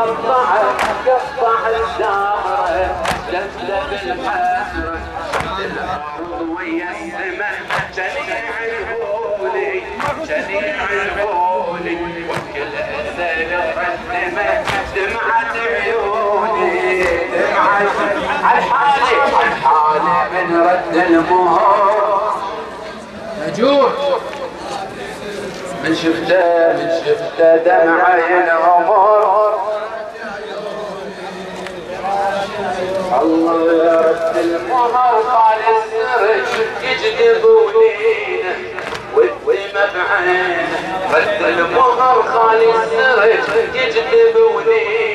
قطع قطع الزهرة لذب الحسرة الأرض ويا السماء جميع الهولي جميع الهولي وكل أذن الدماء دمعة عيوني دمعة الحالي الحالي من رد المهور مجود من شفته من شفته دمع العمر الله يا رد المهر قال السرج يجذبونينا والدمى بعينه رد المهر خالي السرج يجذبونينا